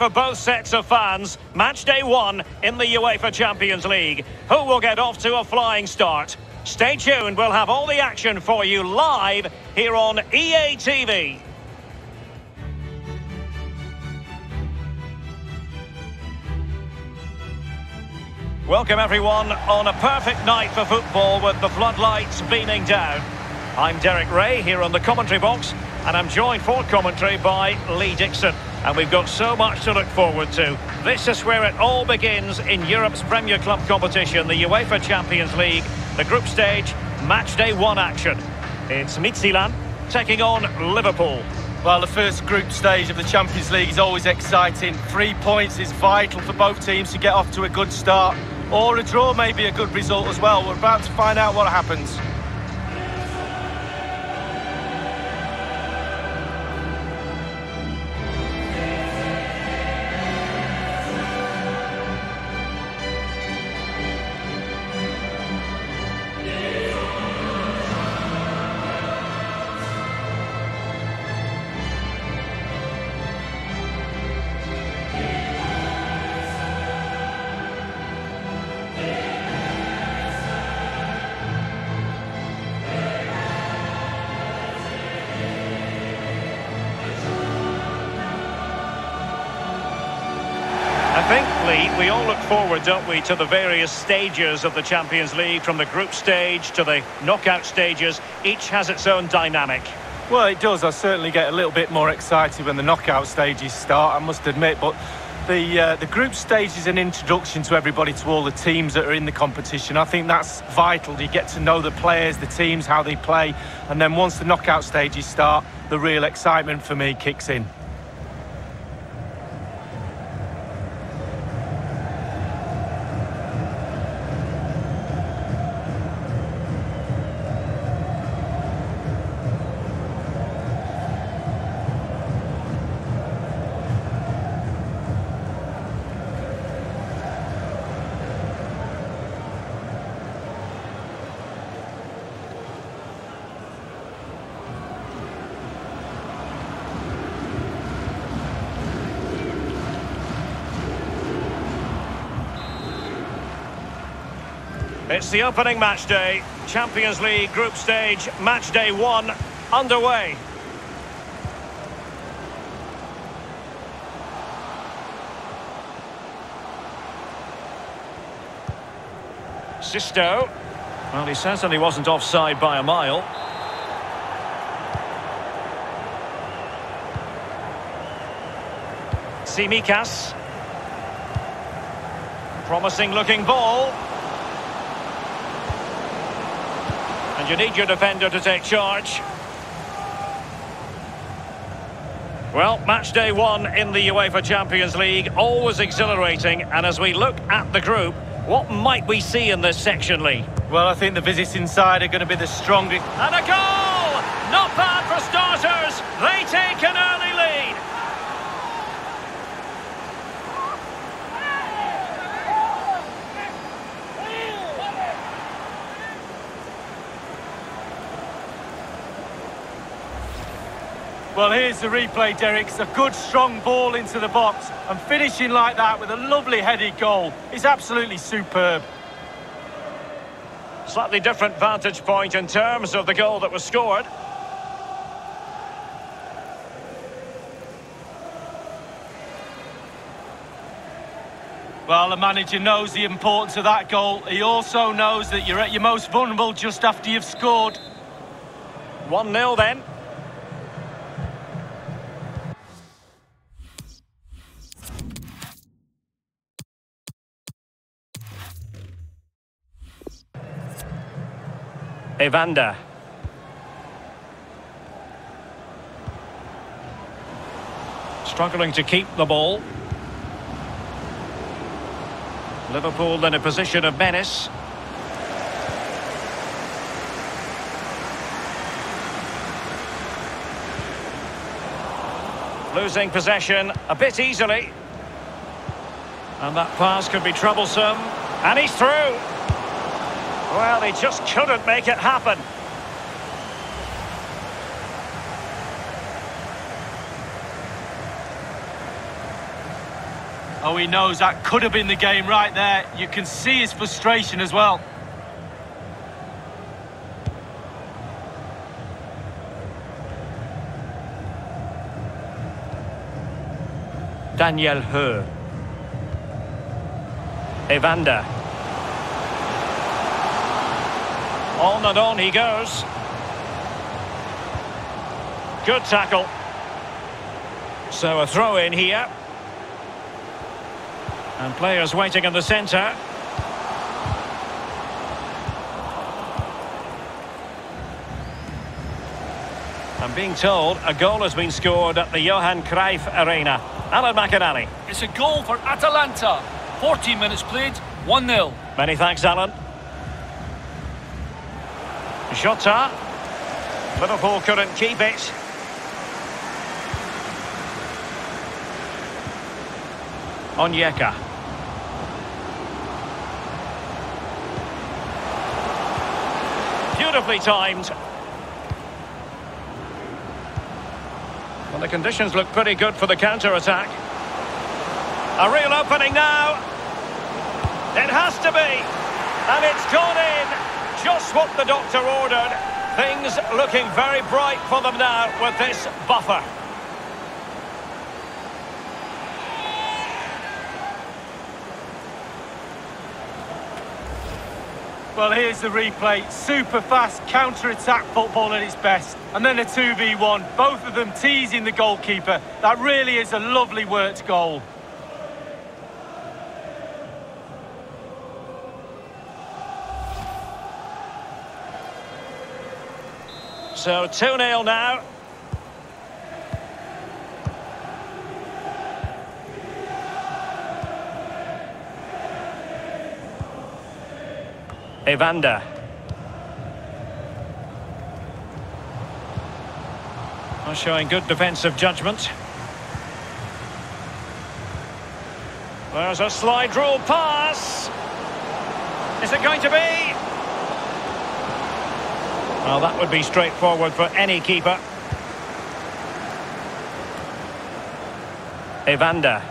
For both sets of fans, match day one in the UEFA Champions League. Who will get off to a flying start? Stay tuned, we'll have all the action for you live here on EA TV. Welcome everyone on a perfect night for football with the floodlights beaming down. I'm Derek Ray here on the commentary box and I'm joined for commentary by Lee Dixon. And we've got so much to look forward to. This is where it all begins in Europe's Premier Club competition, the UEFA Champions League, the group stage, match day one action. It's Midtjylland taking on Liverpool. Well, the first group stage of the Champions League is always exciting. Three points is vital for both teams to get off to a good start. Or a draw may be a good result as well. We're about to find out what happens. Forward, don't we, to the various stages of the Champions League, from the group stage to the knockout stages. Each has its own dynamic. Well, it does. I certainly get a little bit more excited when the knockout stages start, I must admit. But the uh, the group stage is an introduction to everybody, to all the teams that are in the competition. I think that's vital. You get to know the players, the teams, how they play. And then once the knockout stages start, the real excitement for me kicks in. It's the opening match day. Champions League group stage, match day one, underway. Sisto. Well, he certainly wasn't offside by a mile. Tsimikas. Promising looking ball. And you need your defender to take charge. Well, match day one in the UEFA Champions League, always exhilarating. And as we look at the group, what might we see in this section, Lee? Well, I think the visits inside are going to be the strongest. And a goal! Not bad for starters. They take an early lead. Well, here's the replay, Derek. It's a good, strong ball into the box. And finishing like that with a lovely headed goal is absolutely superb. Slightly different vantage point in terms of the goal that was scored. Well, the manager knows the importance of that goal. He also knows that you're at your most vulnerable just after you've scored. 1-0 then. Evander. Struggling to keep the ball. Liverpool in a position of menace. Losing possession a bit easily. And that pass could be troublesome. And he's through. Well, he just couldn't make it happen. Oh, he knows that could have been the game right there. You can see his frustration as well. Daniel Höh. Evander. On and on he goes. Good tackle. So a throw in here. And players waiting in the centre. I'm being told a goal has been scored at the Johan Cruyff Arena. Alan McInally. It's a goal for Atalanta. 14 minutes played, 1-0. Many thanks, Alan. Jota. Liverpool couldn't keep it. Onyeka. Beautifully timed. Well, the conditions look pretty good for the counter-attack. A real opening now. It has to be. And it's gone in. Just what the doctor ordered. Things looking very bright for them now with this buffer. Well, here's the replay. Super fast counter-attack football at its best. And then a 2v1, both of them teasing the goalkeeper. That really is a lovely worked goal. So 2-0 now. Evander. Well, showing good defensive judgment. There's a slide rule pass. Is it going to be? Well, that would be straightforward for any keeper. Evander.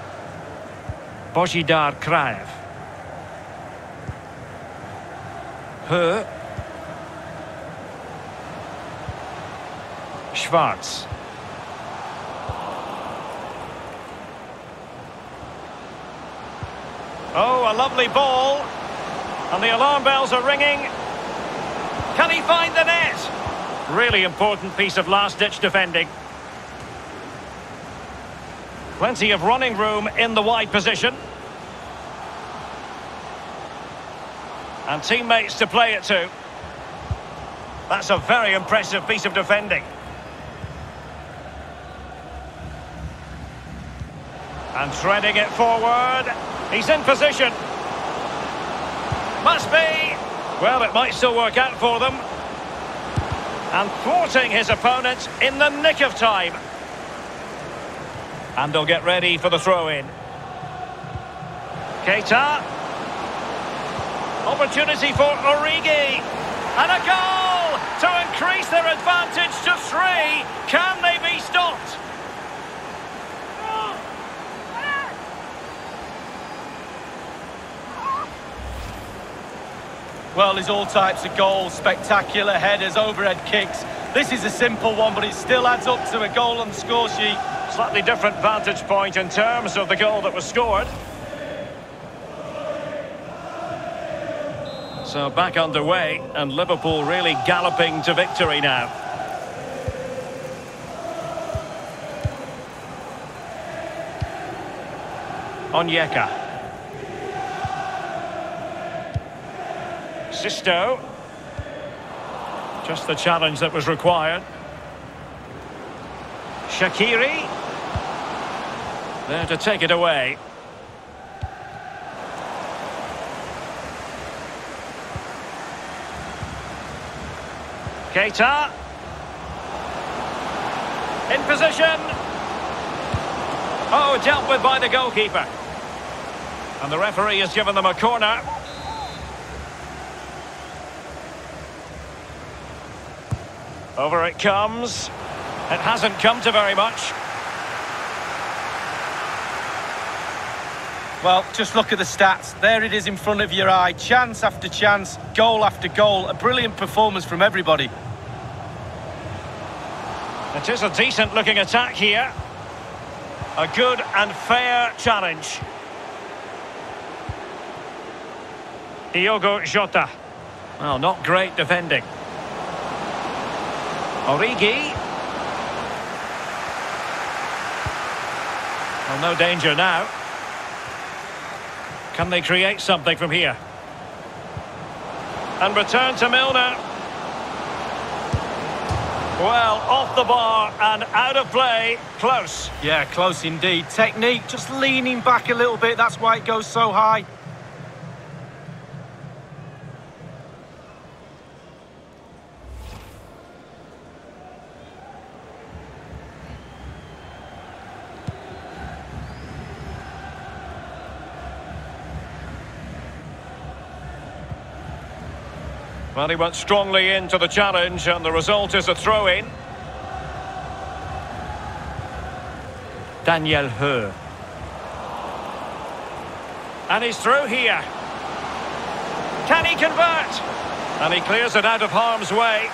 Božidar Kraev. Höh. Schwarz. Oh, a lovely ball. And the alarm bells are ringing. Can he find the net? Really important piece of last-ditch defending. Plenty of running room in the wide position. And teammates to play it to. That's a very impressive piece of defending. And threading it forward. He's in position. Must be. Well, it might still work out for them. And thwarting his opponent in the nick of time. And they'll get ready for the throw-in. Keita. Opportunity for Origi. And a goal to increase their advantage to three. Can they be stopped? Well, there's all types of goals, spectacular headers, overhead kicks. This is a simple one, but it still adds up to a goal on the score sheet. Slightly different vantage point in terms of the goal that was scored. So back underway, and Liverpool really galloping to victory now. Onyeka. Sisto. Just the challenge that was required. Shaqiri. There to take it away. Keita. In position. Oh, dealt with by the goalkeeper. And the referee has given them a corner. Over it comes. It hasn't come to very much. Well, just look at the stats. There it is in front of your eye. Chance after chance, goal after goal. A brilliant performance from everybody. It is a decent looking attack here. A good and fair challenge. Diogo Jota. Well, not great defending. Origi. Well, no danger now. Can they create something from here? And return to Milner. Well, off the bar and out of play. Close. Yeah, close indeed. Technique, just leaning back a little bit. That's why it goes so high. Well, he went strongly into the challenge, and the result is a throw-in. Daniel Höh. And he's through here. Can he convert? And he clears it out of harm's way.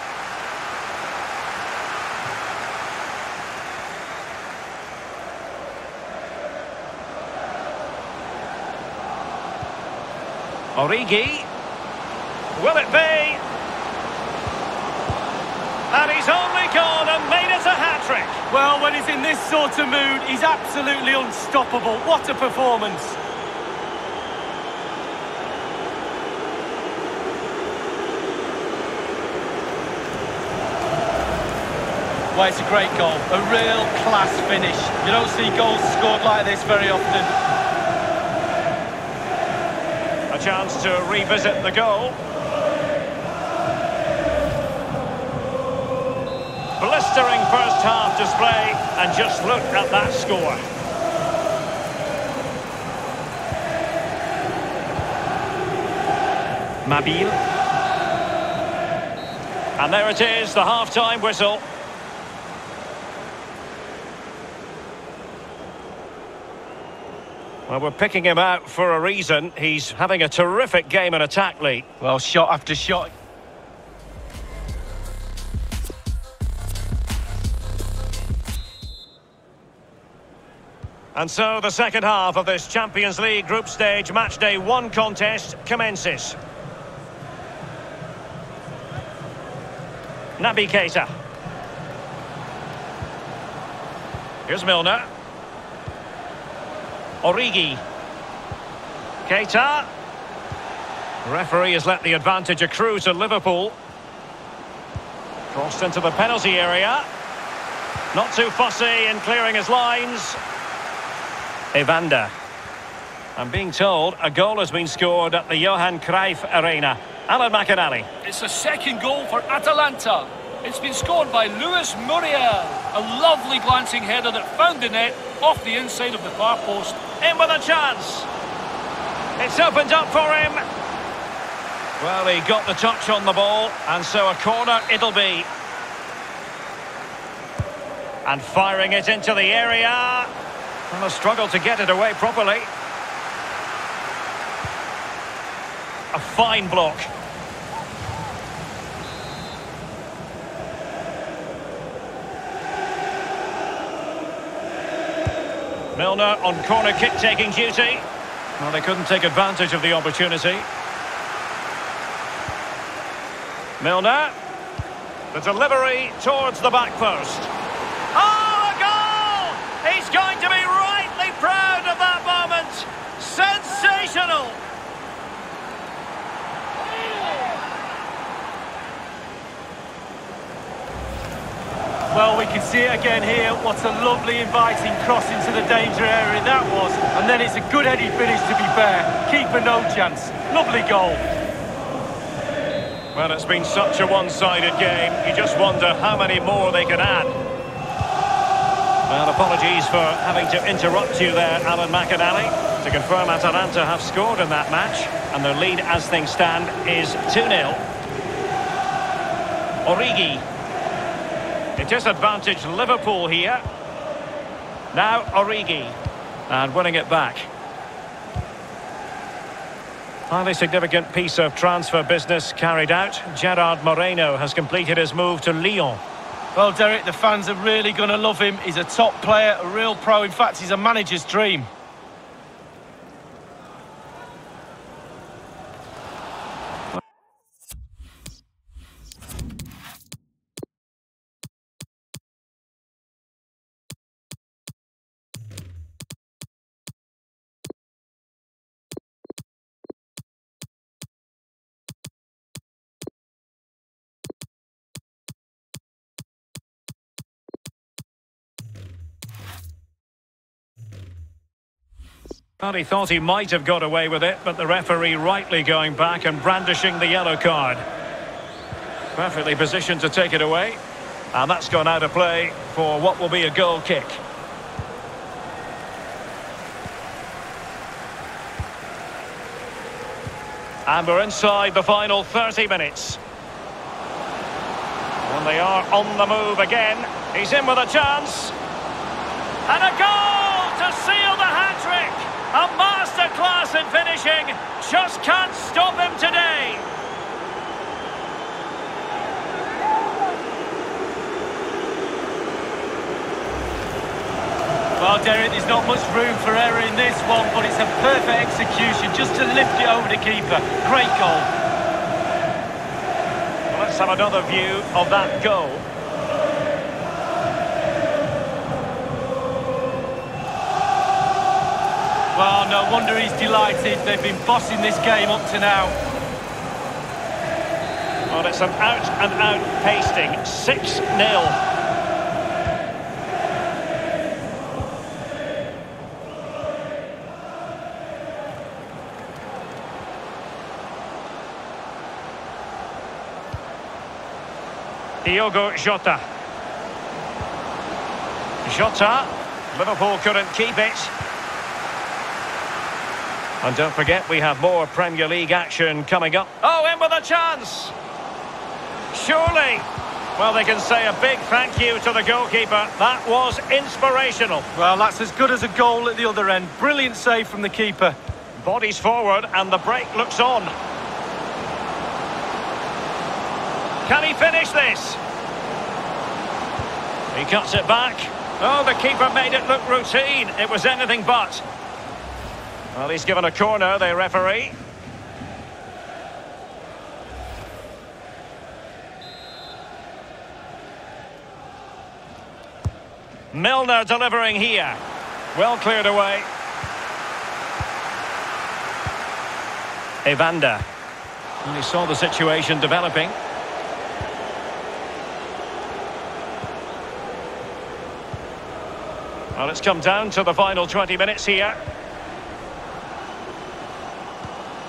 Origi. Will it be? And he's oh only gone and made it a hat-trick. Well, when he's in this sort of mood, he's absolutely unstoppable. What a performance. Well, it's a great goal. A real class finish. You don't see goals scored like this very often. A chance to revisit the goal. Blistering first half display, and just look at that score. Mabil. And there it is, the half-time whistle. Well, we're picking him out for a reason. He's having a terrific game in attack, Lee. Well, shot after shot. And so the second half of this Champions League group stage match day one contest commences. Naby Keita. Here's Milner. Origi. Keita. referee has let the advantage accrue to Liverpool. Crossed into the penalty area. Not too fussy in clearing his lines. Evander. I'm being told a goal has been scored at the Johan Cruyff Arena. Alan McInally. It's a second goal for Atalanta. It's been scored by Luis Muriel. A lovely glancing header that found the net off the inside of the far post. In with a chance. It's opened up for him. Well, he got the touch on the ball, and so a corner it'll be. And firing it into the area. And a struggle to get it away properly. A fine block. Milner on corner kick-taking duty. Well, they couldn't take advantage of the opportunity. Milner. The delivery towards the back post. Oh, a goal! He's going to be rightly proud of that moment. Sensational! Well, we can see it again here. What a lovely inviting cross into the danger area that was. And then it's a good heady finish to be fair. Keeper no chance. Lovely goal. Well, it's been such a one-sided game. You just wonder how many more they can add. Well, apologies for having to interrupt you there, Alan McInally. To confirm Atalanta have scored in that match, and their lead as things stand is 2-0. Origi. It is advantage Liverpool here. Now Origi. And winning it back. Highly significant piece of transfer business carried out. Gerard Moreno has completed his move to Lyon. Well, Derek, the fans are really going to love him. He's a top player, a real pro. In fact, he's a manager's dream. Well, he thought he might have got away with it, but the referee rightly going back and brandishing the yellow card. Perfectly positioned to take it away. And that's gone out of play for what will be a goal kick. And we're inside the final 30 minutes. And they are on the move again. He's in with a chance. And a goal to seal the hat-trick! A masterclass in finishing. Just can't stop him today. Well, Derek, there's not much room for error in this one, but it's a perfect execution just to lift it over the keeper. Great goal. Well, let's have another view of that goal. Well, no wonder he's delighted. They've been bossing this game up to now. Well, it's an out-and-out -out pasting. 6-0. Diogo Jota. Jota. Liverpool couldn't keep it. And don't forget, we have more Premier League action coming up. Oh, in with a chance! Surely! Well, they can say a big thank you to the goalkeeper. That was inspirational. Well, that's as good as a goal at the other end. Brilliant save from the keeper. Bodies forward and the break looks on. Can he finish this? He cuts it back. Oh, the keeper made it look routine. It was anything but. Well, he's given a corner, the referee. Milner delivering here. Well cleared away. Evander. And he saw the situation developing. Well, it's come down to the final 20 minutes here.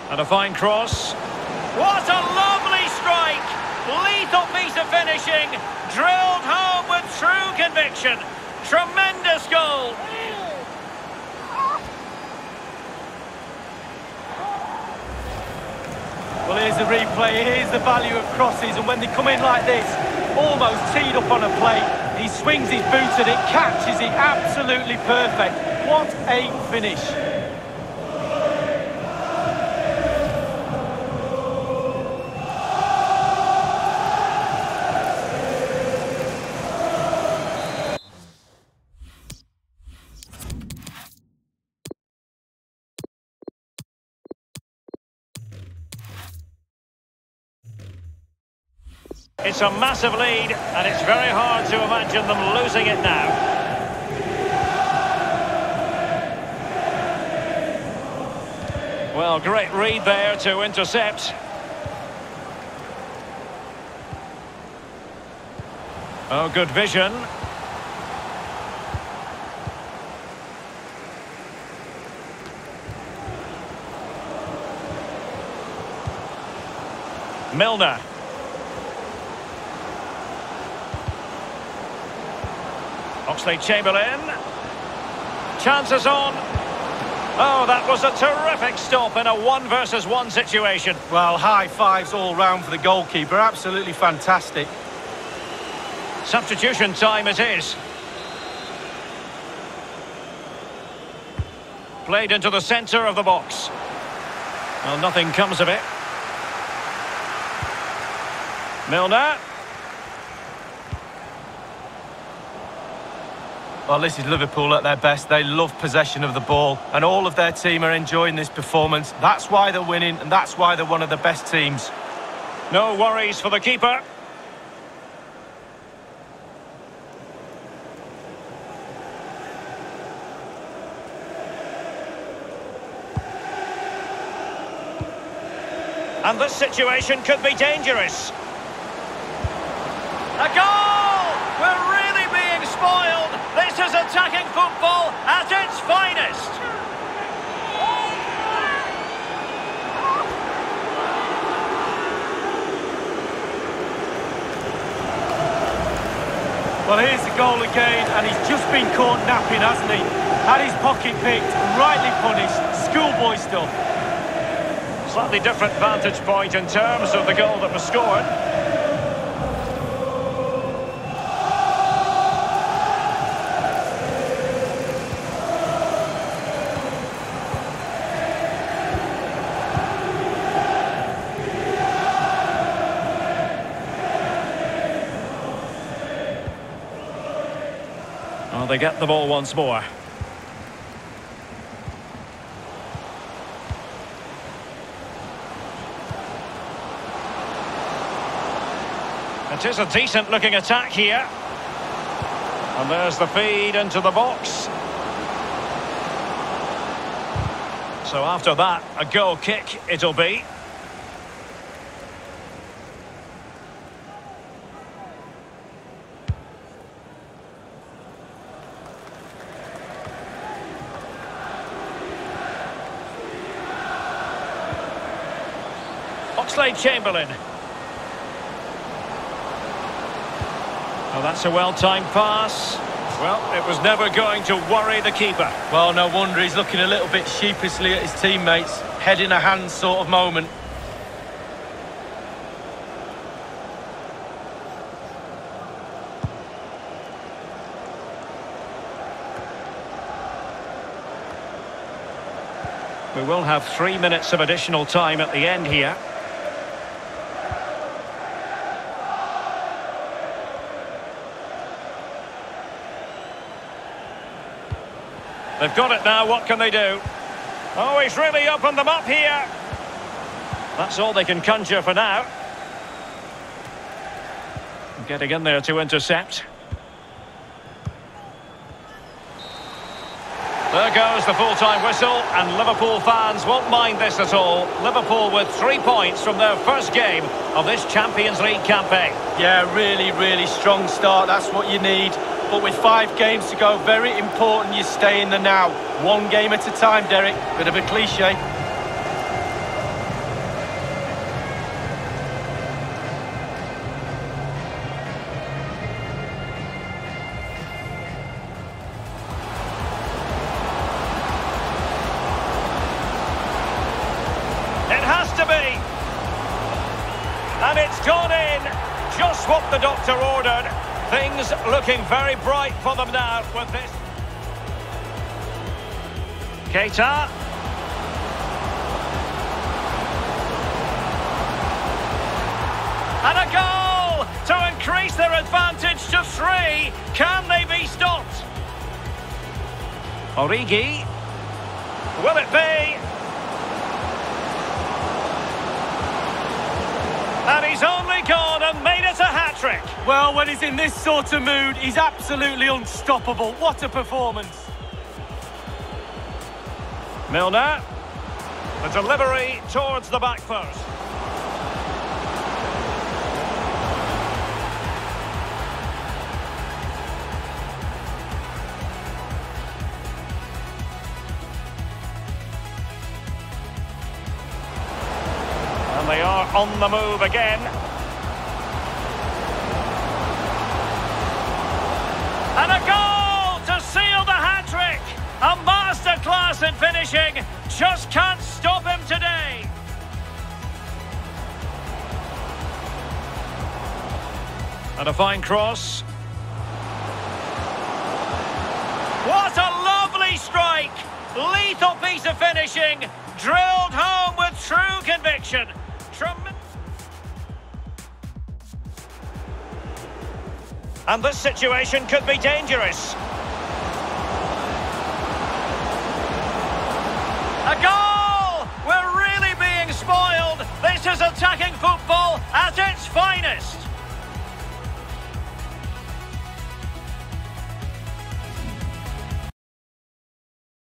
And a fine cross. What a lovely strike! Lethal piece of finishing. Drilled home with true conviction. Tremendous goal. Well, here's the replay. Here's the value of crosses. And when they come in like this, almost teed up on a plate, he swings his boot and it, catches it. Absolutely perfect. What a finish. It's a massive lead, and it's very hard to imagine them losing it now. Well, great read there to intercept. Oh, good vision. Milner. Oxlade-Chamberlain. Chances on. Oh, that was a terrific stop in a one versus one situation. Well, high fives all round for the goalkeeper. Absolutely fantastic. Substitution time it is. Played into the centre of the box. Well, nothing comes of it. Milner. Well, this is Liverpool at their best. They love possession of the ball, and all of their team are enjoying this performance. That's why they're winning, and that's why they're one of the best teams. No worries for the keeper. And this situation could be dangerous. A goal! We're really being spoiled. This is attacking football at its finest. Well, here's the goal again, and he's just been caught napping, hasn't he? Had his pocket picked, rightly punished. Schoolboy stuff. Slightly different vantage point in terms of the goal that was scored. They get the ball once more. It is a decent looking attack here. And there's the feed into the box. So after that, a goal kick it'll be. Oxlade-Chamberlain. Oh, that's a well-timed pass. Well, it was never going to worry the keeper. Well, no wonder he's looking a little bit sheepishly at his teammates. Head in a hand sort of moment. We will have three minutes of additional time at the end here. They've got it now, what can they do? Oh, he's really opened them up here. That's all they can conjure for now. Getting in there to intercept. There goes the full-time whistle, and Liverpool fans won't mind this at all. Liverpool with three points from their first game of this Champions League campaign. Yeah, really, really strong start. That's what you need. But with five games to go, very important you stay in the now. One game at a time, Derek. Bit of a cliche. Looking very bright for them now with this. Keita. And a goal to increase their advantage to three. Can they be stopped? Origi. Will it be? And he's only hat-trick. Well, when he's in this sort of mood, he's absolutely unstoppable. What a performance. Milner. The delivery towards the back post. And they are on the move again. Finishing. Just can't stop him today. And a fine cross. What a lovely strike! Lethal piece of finishing. Drilled home with true conviction. Trem- and this situation could be dangerous. Attacking football at its finest.